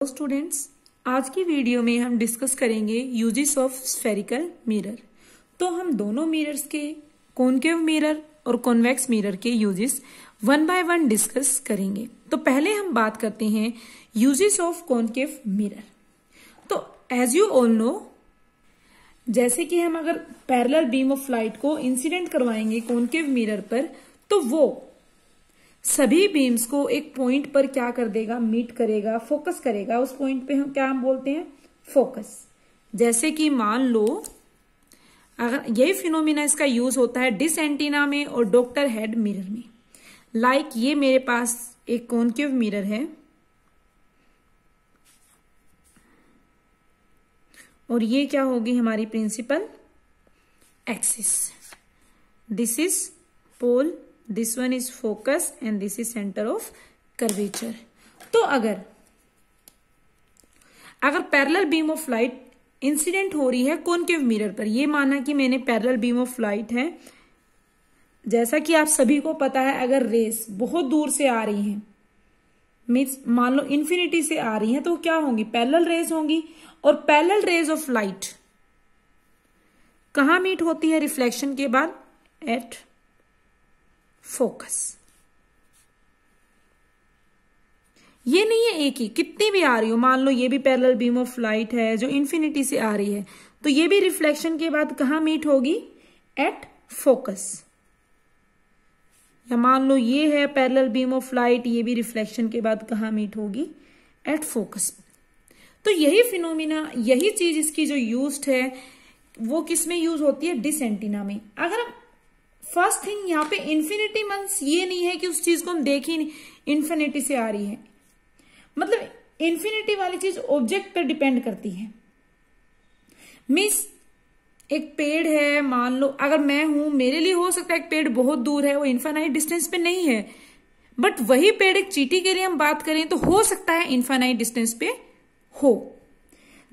Students आज की video में हम डिस्कस करेंगे यूजेस ऑफ़ स्फेरिकल मिरर तो हम दोनों मिरर्स के कॉनकेव मिरर और कॉन्वेक्स मिरर के uses one by one discuss करेंगे. तो पहले हम बात करते हैं यूजेस ऑफ़ कॉनकेव मिरर तो एज यू ऑल नो जैसे कि हम अगर पैरेलल बीम ऑफ़ लाइट को इंसिडेंट करवाएँगे कॉनकेव मिरर पर तो वो सभी बीम्स को एक पॉइंट पर क्या कर देगा? मीट करेगा फोकस करेगा। उस पॉइंट पे हम क्या हम बोलते हैं? फोकस जैसे कि मान लो, अगर यही फिनोमिना इसका यूज़ होता है डिस एंटीना में और डॉक्टर हेड मिरर में। लाइक like ये मेरे पास एक कॉन्केव मिरर है। और ये क्या होगी हमारी principal axis this is pole this one is focus and this is centre of curvature तो अगर अगर parallel beam of light incident हो रही है कॉनकेव मिरर पर यह माना कि मैंने पैरेलल बीम ऑफ़ लाइट है। जैसा कि आप सभी को पता है, अगर रेस बहुत दूर से आ रही हैं मीन्स मान लो इन्फिनिटी से आ रही हैं तो क्या होंगी? पैरेलल रेज होंगी और पैरेलल रेज ऑफ़ लाइट कहाँ मीट होती है? रिफ्लेक्शन के बाद एट फोकस। ये नहीं है एक ही, कितनी भी आ रही हो, मान लो ये भी पैरेलल बीम ऑफ़ लाइट है, जो इन्फिनिटी से आ रही है तो ये भी रिफ्लेक्शन के बाद कहा मीट होगी? एट फोकस या मान लो ये है पैरेलल बीम ऑफ़ लाइट ये भी रिफ्लेक्शन के बाद कहा मीट होगी? एट फोकस तो यही फिनोमिना यही चीज़ इसकी जो यूज्ड है, वो किसमें यूज़ होती है? डिसेंटिना में। अगर हम फ़र्स्ट थिंग यहाँ पे इन्फिनिटी मंस ये नहीं है कि उस चीज़ को हम देख ही नहीं इन्फिनिटी से आ रही है। मतलब इन्फिनिटी वाली चीज़ ऑब्जेक्ट पर डिपेंड करती है। मीन्स एक पेड़ है, मान लो, अगर मैं हूँ, मेरे लिए हो सकता है एक पेड़ बहुत दूर है, वो इन्फानाइट डिस्टेंस पे नहीं है। बट वही पेड़ एक चीटी के लिए हम बात करें तो हो सकता है इन्फानाइट डिस्टेंस पे हो।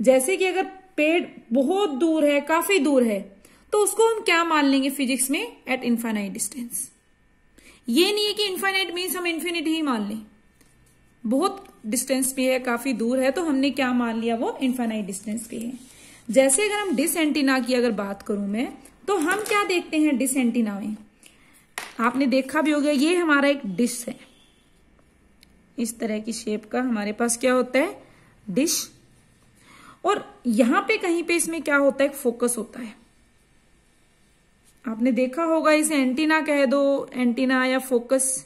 जैसे कि अगर पेड़ बहुत दूर है, काफ़ी दूर है तो उसको हम क्या मान लेंगे फिजिक्स में? एट इन्फानाइट डिस्टेंस ये नहीं है कि इन्फानाइट मीन्स हम इन्फिनिट ही मान लें। बहुत डिस्टेंस पे है, काफ़ी दूर है तो हमने क्या मान लिया वो? इन्फानाइट डिस्टेंस पे है। जैसे अगर हम डिस एंटीना की अगर बात करूँ मैं तो हम क्या देखते हैं डिस एंटीना में? आपने देखा भी होगा, ये हमारा एक डिश है। इस तरह की शेप का हमारे पास क्या होता है? डिश और यहाँ पे कहीं पे इसमें क्या होता है? फोकस होता है। आपने देखा होगा, इसे एंटीना कह दो, एंटीना या फोकस।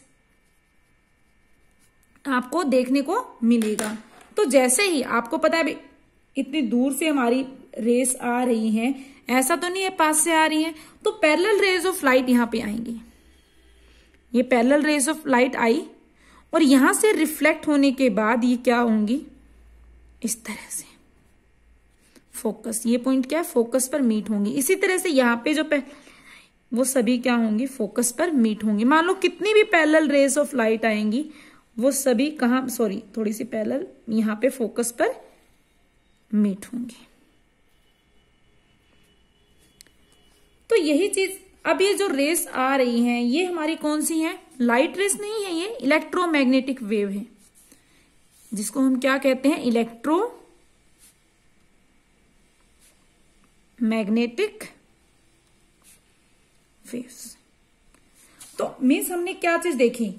आपको देखने को मिलेगा। तो जैसे ही, आपको पता है इतनी दूर से हमारी रेस आ रही है, ऐसा तो नहीं है पास से आ रही है तो पैरेलल रेज ऑफ़ लाइट यहाँ पे आएँगी। ये पैरेलल रेज ऑफ़ लाइट आई, और यहाँ से रिफ्लेक्ट होने के बाद ये क्या होंगी? इस तरह से। फोकस, ये पॉइंट क्या है? फोकस पर मीट होंगी। इसी तरह से यहाँ पे जो वो सभी क्या होंगी? फोकस पर मीट होंगी। मान लो कितनी भी पैरेलल रेस ऑफ़ लाइट आएँगी, वो सभी कहा सॉरी थोड़ी सी पैरेलल यहाँ पे फोकस पर मीट होंगी। तो यही चीज़, अब ये जो रेस आ रही हैं, ये हमारी कौन सी हैं? लाइट रेस नहीं है ये इलेक्ट्रोमैग्नेटिक वेव है। जिसको हम क्या कहते हैं? इलेक्ट्रो मैग्नेटिक वेव्स तो मीन्स हमने क्या चीज़ देखी?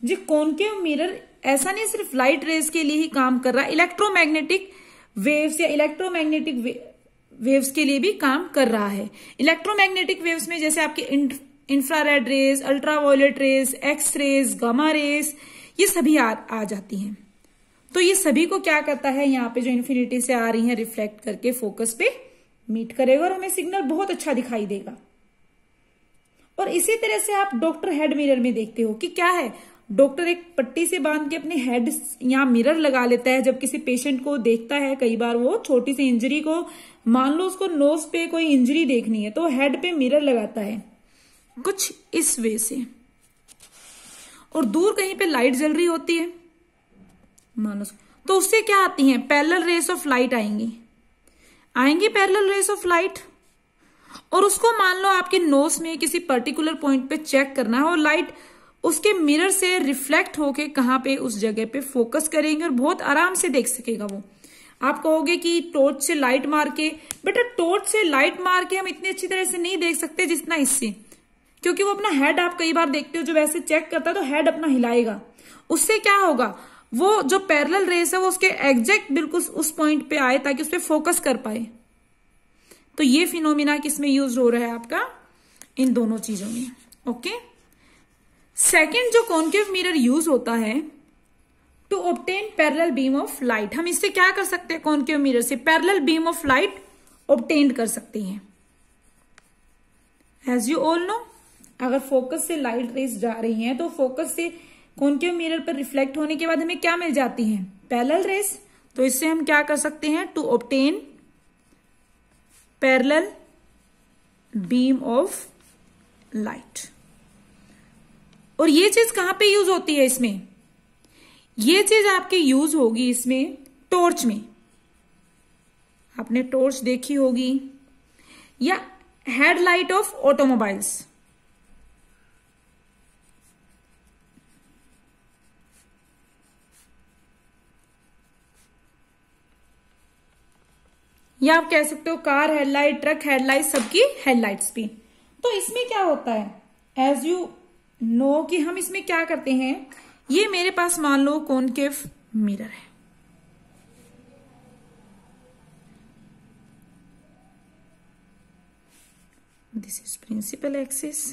जी कॉनकेव मिरर ऐसा नहीं सिर्फ़ लाइट रेस के लिए ही काम कर रहा है इलेक्ट्रोमैग्नेटिक वेव्स या इलेक्ट्रोमैग्नेटिक वेव्स के लिए भी काम कर रहा है। इलेक्ट्रोमैग्नेटिक वेव्स में जैसे आपके infrared rays ultraviolet rays X rays gamma rays ये सभी आ, आ जाती हैं। तो ये सभी को क्या करता है? यहाँ पे जो इन्फिनिटी से आ रही है रिफ्लेक्ट करके फोकस पे मीट करेगा और हमें सिग्नल बहुत अच्छा दिखाई देगा। और इसी तरह से आप डॉक्टर हेड मिरर में देखते हो कि क्या है? डॉक्टर एक पट्टी से बाँध के अपने हेड यहाँ मिरर लगा लेता है। जब किसी पेशेंट को देखता है, कई बार वो छोटी सी इंजरी को, मान लो उसको नोज़ पे कोई इंजरी देखनी है तो हेड पे मिरर लगाता है। कुछ इस वे से। और दूर कहीं पे लाइट जल रही होती है, मानो तो उससे क्या आती है? पैरल रेस ऑफ़ लाइट आएँगी। आएँगी पैरल रेस ऑफ़ लाइट और उसको मान लो आपके नोस में किसी पर्टिकुलर पॉइंट पे चेक करना है और लाइट उसके मिरर से रिफ्लेक्ट होके कहाँ पे उस जगह पे फोकस करेंगे और बहुत आराम से देख सकेगा वो। आप कहोगे कि टॉर्च से लाइट मार के बेटा टॉर्च से लाइट मार के हम इतनी अच्छी तरह से नहीं देख सकते जितना इससे। क्योंकि वो अपना हेड आप कई बार देखते हो जो वैसे चेक करता है तो हेड अपना हिलाएगा। उससे क्या होगा? वो जो पैरेलल रेस है, वो उसके एग्जैक्ट बिल्कुल उस पॉइंट पे आए ताकि उस पर फोकस कर पाए। तो ये फिनोमिना किसमें यूज़ हो रहा है आपका? इन दोनों चीज़ों में ओके सेकेंड जो कॉन्केव मिरर यूज़ होता है to obtain parallel beam of light हम इससे क्या कर सकते हैं कॉन्केव मिरर से? Parallel beam of light obtain कर सकते हैं। एज यू ऑल नो अगर फोकस से लाइट रेस जा रही हैं तो फोकस से कॉन्केव मिरर पर रिफ्लेक्ट होने के बाद हमें क्या मिल जाती है? पैरल रेस तो इससे हम क्या कर सकते हैं? To obtain parallel beam of light. और ये चीज़ कहाँ पे यूज़ होती है इसमें? ये चीज़ आपके यूज़ होगी इसमें टॉर्च में। आपने टॉर्च देखी होगी। या हेडलाइट ऑफ़ ऑटोमोबाइल्स। या आप कह सकते हो कार हेडलाइट ट्रक हेडलाइट सबकी हेडलाइट्स भी। तो इसमें क्या होता है? एज यू नो कि हम इसमें क्या करते हैं? ये मेरे पास मान लो कॉनकेव मिरर है। This is principal axis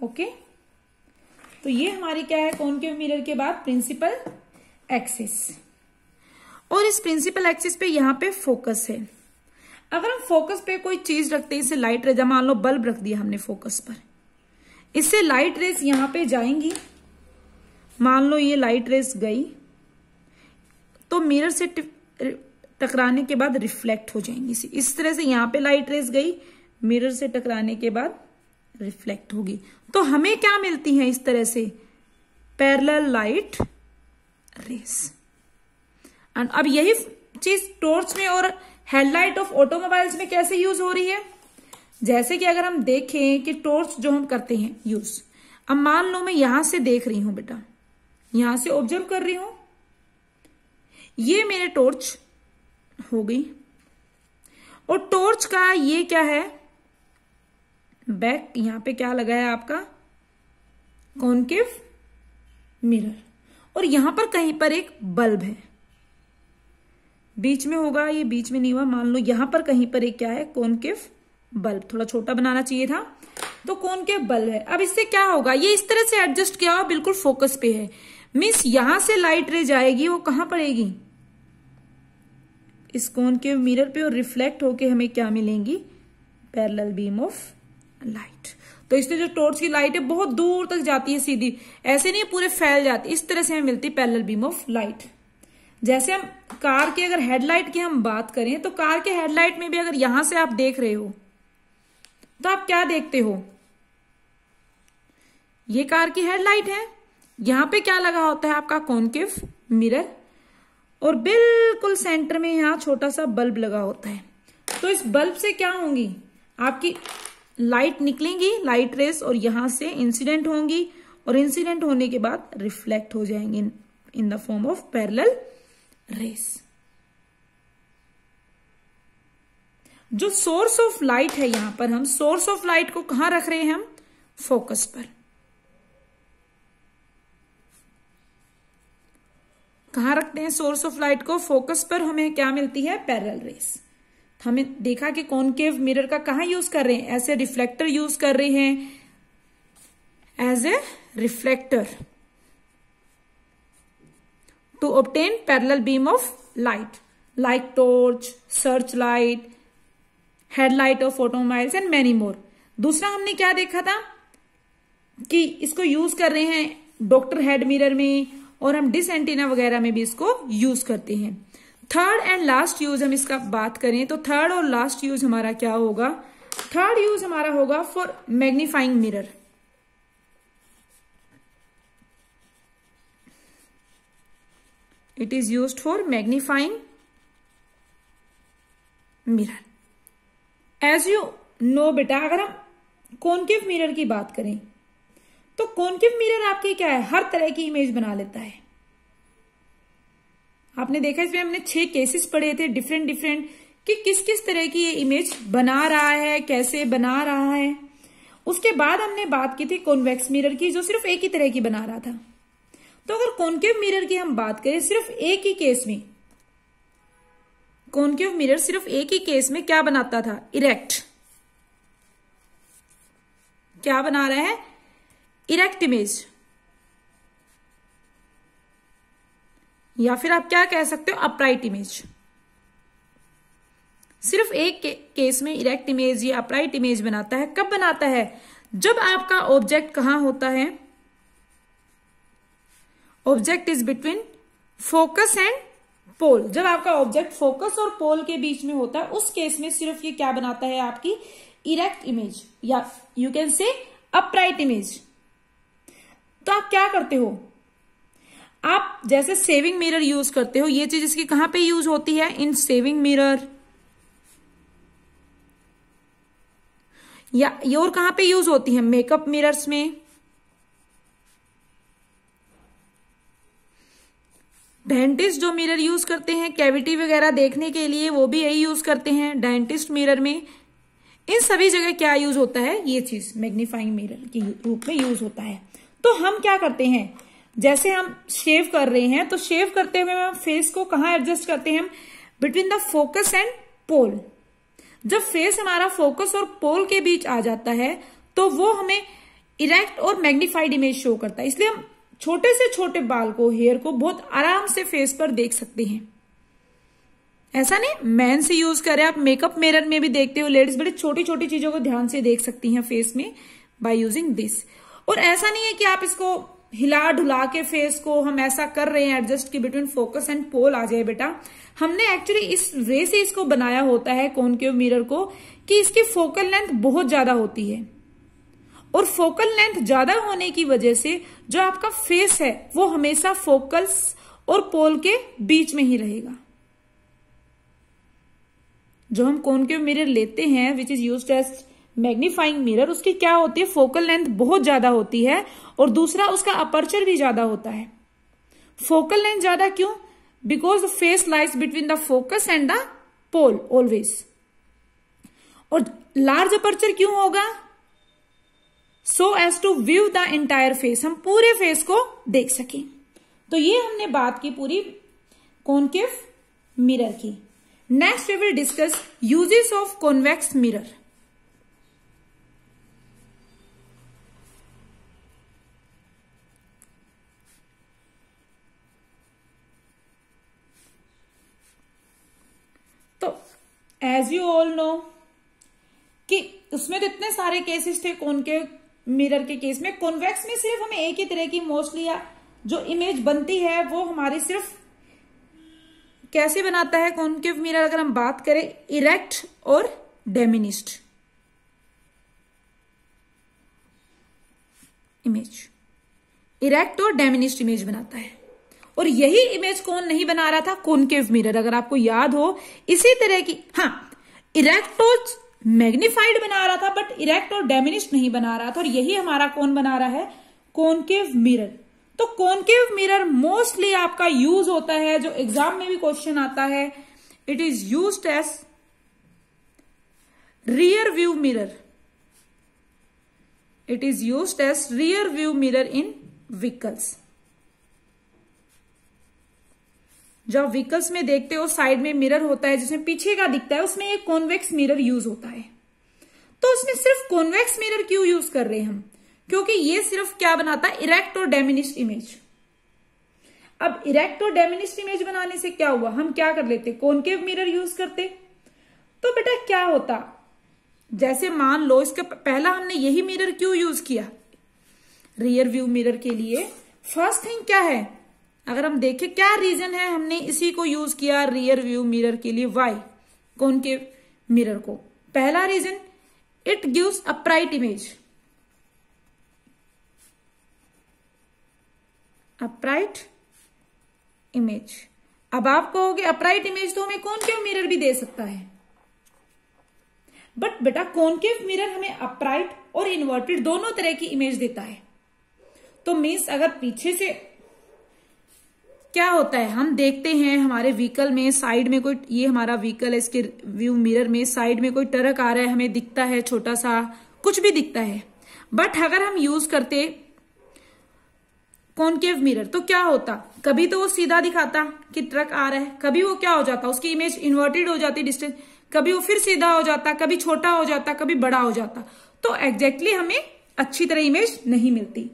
okay तो ये हमारी क्या है? कॉनकेव मिरर के बाद? प्रिंसिपल एक्सिस और इस प्रिंसिपल एक्सिस पे यहाँ पे फोकस है। अगर हम फोकस पे कोई चीज़ रखते हैं, इसे लाइट रेज मान लो बल्ब रख दिया हमने फोकस पर इससे लाइट रेस यहाँ पे जाएँगी। मान लो ये लाइट रेस गई तो मिरर से टकराने के बाद रिफ्लेक्ट हो जाएँगी। इस तरह से यहाँ पे लाइट रेस गई मिरर से टकराने के बाद रिफ्लेक्ट होगी। तो हमें क्या मिलती है इस तरह से? पैरेलल लाइट रेस एंड अब यही चीज़ टॉर्च में और हेडलाइट ऑफ़ ऑटोमोबाइल्स में कैसे यूज़ हो रही है? जैसे कि अगर हम देखें कि टॉर्च जो हम करते हैं यूज़ अब मान लो मैं यहाँ से देख रही हूँ बेटा। यहाँ से ऑब्ज़र्व कर रही हूँ। ये मेरे टॉर्च हो गई। और टॉर्च का ये क्या है? बैक यहाँ पे क्या लगा है आपका? कॉनकेव मिरर और यहाँ पर कहीं पर एक बल्ब है। बीच में होगा, ये बीच में नहीं हुआ, मान लो यहाँ पर कहीं पर एक क्या है कॉनकेव बल्ब थोड़ा छोटा बनाना चाहिए था तो कौन के बल्ब है। अब इससे क्या होगा, ये इस तरह से एडजस्ट किया हुआ बिल्कुल फोकस पे है। मीन्स यहाँ से लाइट रे जाएगी, वो कहाँ पड़ेगी? इस कोन के मिरर पे और रिफ्लेक्ट होके हमें क्या मिलेंगी? पैरेलल बीम ऑफ़ लाइट तो इससे जो टॉर्च की लाइट है, बहुत दूर तक जाती है सीधी। ऐसे नहीं, पूरे फैल जाती। इस तरह से हमें मिलती पैरेलल बीम ऑफ़ लाइट जैसे हम कार के अगर हेडलाइट की हम बात करें तो कार के हेडलाइट में भी अगर यहाँ से आप देख रहे हो तो आप क्या देखते हो? ये कार की हेडलाइट है। यहाँ पे क्या लगा होता है आपका कॉन्केव मिरर और बिल्कुल सेंटर में यहाँ छोटा सा बल्ब लगा होता है। तो इस बल्ब से क्या होंगी? आपकी लाइट निकलेंगी लाइट रेस और यहाँ से इंसिडेंट होंगी, और इंसिडेंट होने के बाद रिफ्लेक्ट हो जाएँगे in the form of parallel rays. जो सोर्स ऑफ़ लाइट है यहाँ पर, हम सोर्स ऑफ़ लाइट को कहाँ रख रहे हैं हम? फोकस पर। कहाँ रखते हैं सोर्स ऑफ़ लाइट को? फोकस पर हमें क्या मिलती है? Parallel rays. हमें देखा कि कॉनकेव मिरर का कहा यूज़ कर रहे हैं? ऐसे रिफ्लेक्टर यूज़ कर रहे हैं। As a reflector obtain parallel beam of light like torch search light headlight of automobiles and many more दूसरा हमने क्या देखा था? कि इसको यूज़ कर रहे हैं डॉक्टर हेड मिरर में और हम डिस एंटीना वगैरह में भी इसको यूज़ करते हैं। थर्ड एंड लास्ट यूज़ हम इसका बात करें तो थर्ड और लास्ट यूज़ हमारा क्या होगा? थर्ड यूज़ हमारा होगा for magnifying mirror it is use for magnifying mirror as you know बेटा, अगर हम कॉनकेव मिरर की बात करें तो कॉनकेव मिरर आपके क्या है? हर तरह की इमेज बना लेता है। आपने देखा इसमें हमने छह केसेस पढ़े थे डिफरेंट डिफरेंट कि किस किस तरह की ये इमेज बना रहा है, कैसे बना रहा है। उसके बाद हमने बात की थी कॉन्वेक्स मिरर की, जो सिर्फ़ एक ही तरह की बना रहा था। तो अगर कॉन्केव मिरर की हम बात करें सिर्फ़ एक ही केस में कॉन्केव मिरर सिर्फ़ एक ही केस में क्या बनाता था? इरेक्ट क्या बना रहा है? इरेक्ट इमेज या फिर आप क्या कह सकते हो? अपराइट इमेज सिर्फ़ एक के, केस में इरेक्ट इमेज या अपराइट इमेज बनाता है। कब बनाता है? जब आपका ऑब्जेक्ट कहाँ होता है? Object is between focus and pole. जब आपका ऑब्जेक्ट फोकस और पोल के बीच में होता है, उस केस में सिर्फ़ ये क्या बनाता है आपकी? इरेक्ट इमेज, या you can say upright image तो आप क्या करते हो? आप जैसे सेविंग मिरर यूज़ करते हो, ये चीज़ इसकी कहाँ पे यूज़ होती है? इन सेविंग मिरर या, ये और कहाँ पे यूज़ होती है? मेकअप मिरर्स में। डेंटिस्ट जो मिरर यूज़ करते हैं कैविटी वगैरह देखने के लिए वो भी यही यूज़ करते हैं डेंटिस्ट मिरर में। इन सभी जगह क्या यूज़ होता है? ये चीज़ मैग्नीफाइंग मिरर के रूप में यूज़ होता है। तो हम क्या करते हैं? जैसे हम शेव कर रहे हैं तो शेव करते हुए हम फेस को कहा एडजस्ट करते हैं? हम between the focus and pole जब फेस हमारा फोकस और पोल के बीच आ जाता है तो वो हमें इरेक्ट और मैग्निफाइड इमेज शो करता है। इसलिए हम छोटे से छोटे बाल को हेयर को बहुत आराम से फेस पर देख सकते हैं। ऐसा नहीं मैन से यूज़ करें, आप मेकअप मिरर में भी देखते हो लेडीज़ बड़ी छोटी छोटी चीज़ों को ध्यान से देख सकती हैं फेस में बाय यूजिंग दिस और ऐसा नहीं है कि आप इसको हिला ढुला के फेस को हम ऐसा कर रहे हैं एडजस्ट की बिटवीन फोकस एंड पोल आ जाए बेटा। हमने एक्चुअली इस वे से इसको बनाया होता है कॉनकेव मिरर को, कि इसकी फोकल लेंथ बहुत ज़्यादा होती है। और फोकल लेंथ ज़्यादा होने की वजह से जो आपका फेस है, वो हमेशा फोकल्स और पोल के बीच में ही रहेगा। जो हम कौन कॉनकेव मिरर लेते हैं which is use as magnifying mirror उसकी क्या होती है? फोकल लेंथ बहुत ज़्यादा होती है और दूसरा उसका अपर्चर भी ज़्यादा होता है। फोकल लेंथ ज़्यादा क्यों? Because the face lies between the focus and the pole always और लार्ज अपर्चर क्यों होगा? So as to view the entire face हम पूरे फेस को देख सकें। तो ये हमने बात की पूरी कॉनकेव मिरर की। Next we will discuss uses of convex mirror तो एज यू ऑल नो कि उसमें तो इतने सारे केसेस थे कौन के मिरर के केस में कॉन्वेक्स में सिर्फ़ हमें एक ही तरह की मोस्टली जो इमेज बनती है, वो हमारी सिर्फ़ कैसे बनाता है कॉन्केव मिरर अगर हम बात करें इरेक्ट और डेमिनिस्ट इमेज इरेक्ट और डेमिनिस्ट इमेज बनाता है। और यही इमेज कौन नहीं बना रहा था? कॉनकेव मिरर अगर आपको याद हो, इसी तरह की हाँ इरेक्ट तो मैग्निफाइड बना रहा था बट इरेक्ट और डेमिनिस्ट नहीं बना रहा था, और यही हमारा कौन बना रहा है कॉनकेव मिरर तो कॉनकेव मिरर मोस्टली आपका यूज़ होता है, जो एग्ज़ाम में भी क्वेश्चन आता है it is use as rear view mirror it is use as rear view mirror in vehicles जब व्हीकल्स में देखते हो साइड में मिरर होता है, जिसमें पीछे का दिखता है, उसमें एक कॉन्वेक्स मिरर यूज़ होता है। तो उसमें सिर्फ़ कॉन्वेक्स मिरर क्यों यूज़ कर रहे हैं हम? क्योंकि ये सिर्फ़ क्या बनाता है? इरेक्ट और डेमिनिस्ट इमेज अब इरेक्ट और डेमिनिस्ट इमेज बनाने से क्या हुआ? हम क्या कर लेते? कॉनकेव मिरर यूज़ करते। तो बेटा, क्या होता? जैसे मान लो, इसका पहला हमने यही मिरर क्यों यूज़ किया? रियर व्यू मिरर के लिए। फ़र्स्ट थिंग क्या है? अगर हम देखें क्या रीजन है हमने इसी को यूज़ किया रियर व्यू मिरर के लिए? वाई कौन के? मिरर को। पहला reason it gives upright image upright image अब आप कहोगे अपराइट इमेज तो हमें कौन के मिरर भी दे सकता है? बट बेटा कॉनकेव मिरर हमें अपराइट और इन्वर्टेड दोनों तरह की इमेज देता है? तो मीन्स अगर पीछे से क्या होता है? हम देखते हैं हमारे व्हीकल में साइड में कोई, ये हमारा व्हीकल है, इसके व्यू मिरर में साइड में कोई ट्रक आ रहा है, हमें दिखता है छोटा सा, कुछ भी दिखता है। बट अगर हम यूज़ करते कॉनकेव मिरर तो क्या होता? कभी तो वो सीधा दिखाता कि ट्रक आ रहा है, कभी वो क्या हो जाता? उसकी इमेज इन्वर्टेड हो जाती डिस्टेंस कभी वो फिर सीधा हो जाता, कभी छोटा हो जाता, कभी बड़ा हो जाता। तो एग्जैक्टली exactly हमें अच्छी तरह इमेज नहीं मिलती।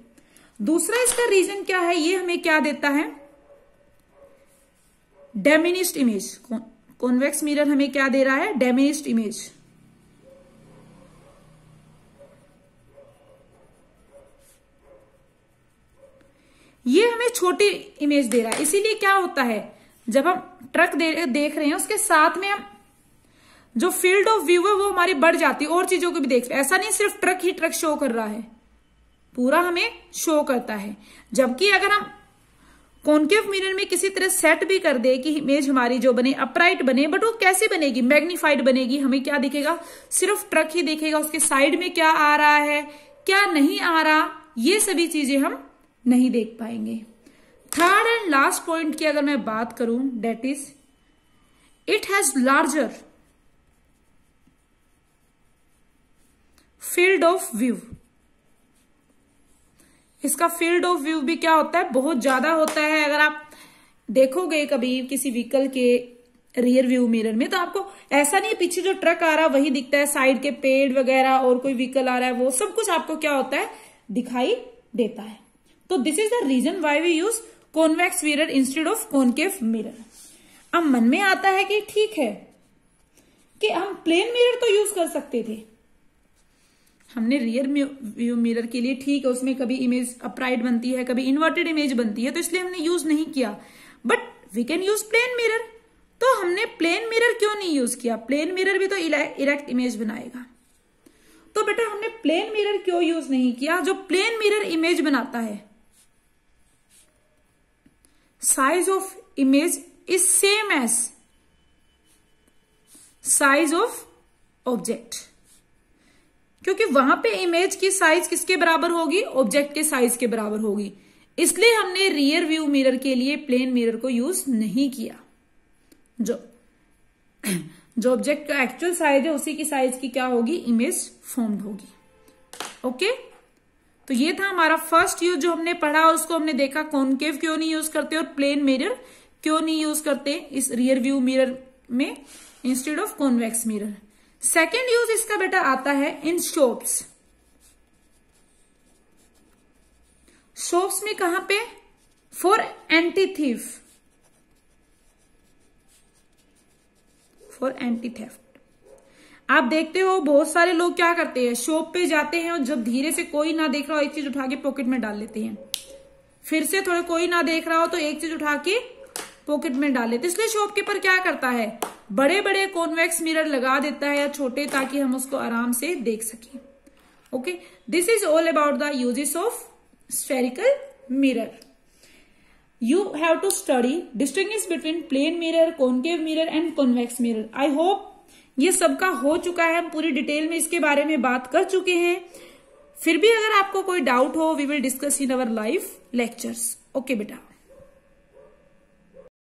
दूसरा इसका रीजन क्या है, ये हमें क्या देता है? डेमिनिस्ट इमेज कॉन्वेक्स मिरर हमें क्या दे रहा है? डेमिनिस्ट इमेज ये हमें छोटी इमेज दे रहा है। इसीलिए क्या होता है? जब हम ट्रक दे, देख रहे हैं उसके साथ में हम जो फ़ील्ड ऑफ़ व्यू है वो हमारी बढ़ जाती है। और चीज़ों को भी देख ऐसा नहीं सिर्फ़ ट्रक ही ट्रक शो कर रहा है। पूरा हमें शो करता है। जबकि अगर हम कॉन्केव मिरर में किसी तरह सेट भी कर दे कि इमेज हमारी जो बने अपराइट बने बट वो कैसे बनेगी? मैग्निफाइड बनेगी, हमें क्या दिखेगा? सिर्फ़ ट्रक ही दिखेगा। उसके साइड में क्या आ रहा है? क्या नहीं आ रहा? ये सभी चीज़ें हम नहीं देख पाएँगे। थर्ड एंड लास्ट पॉइंट की अगर मैं बात करूँ that is it has larger field of view इसका फ़ील्ड ऑफ़ व्यू भी क्या होता है? बहुत ज़्यादा होता है। अगर आप देखोगे कभी किसी व्हीकल के रियर व्यू मिरर में तो आपको ऐसा नहीं पीछे जो ट्रक आ रहा वही दिखता है। साइड के पेड़ वगैरह और कोई व्हीकल आ रहा है, वो सब कुछ आपको क्या होता है? दिखाई देता है। तो this is the reason why we use convex mirror instead of concave mirror अब मन में आता है कि ठीक है, कि हम प्लेन मिरर तो यूज़ कर सकते थे। हमने रियर व्यू मिरर के लिए ठीक है, उसमें कभी इमेज अपराइट बनती है, कभी इन्वर्टेड इमेज बनती है तो इसलिए हमने यूज़ नहीं किया। But we can use plane mirror तो हमने प्लेन मिरर क्यों नहीं यूज़ किया? प्लेन मिरर भी तो इरेक्ट इमेज बनाएगा। तो बेटा, हमने प्लेन मिरर क्यों यूज़ नहीं किया? जो प्लेन मिरर इमेज बनाता है। Size of image is same as size of object क्योंकि वहाँ पे इमेज की साइज़ किसके बराबर होगी? ऑब्जेक्ट के साइज़ के बराबर होगी। इसलिए हमने रियर व्यू मिरर के लिए प्लेन मिरर को यूज़ नहीं किया। जो जो ऑब्जेक्ट का एक्चुअल साइज़ है, उसी की साइज़ की क्या होगी? इमेज फॉर्म्ड होगी। ओके तो ये था हमारा फ़र्स्ट यूज़ जो हमने पढ़ा, उसको हमने देखा कॉनकेव क्यों नहीं यूज़ करते और प्लेन मिरर क्यों नहीं यूज़ करते इस रियर व्यू मिरर में instead of convex mirror second use इसका बेटा आता है इन शॉप्स शॉप्स में कहा पे? For anti thief for anti theft आप देखते हो बहुत सारे लोग क्या करते हैं? शॉप पे जाते हैं और जब धीरे से कोई ना देख रहा हो, एक चीज़ उठा के पॉकेट में डाल लेते हैं। फिर से थोड़े कोई ना देख रहा हो तो एक चीज़ उठा के पॉकेट में डाल लेते इसलिए शॉपकीपर क्या करता है? बड़े बड़े कॉन्वेक्स मिरर लगा देता है या छोटे ताकि हम उसको आराम से देख सकें। Okay this is all about the uses of spherical mirror you have to study distinguish between plane mirror concave mirror and convex mirror. I hope ये सबका हो चुका है। हम पूरी डिटेल में इसके बारे में बात कर चुके हैं। फिर भी अगर आपको कोई डाउट हो we will discuss in our life lectures okay बेटा।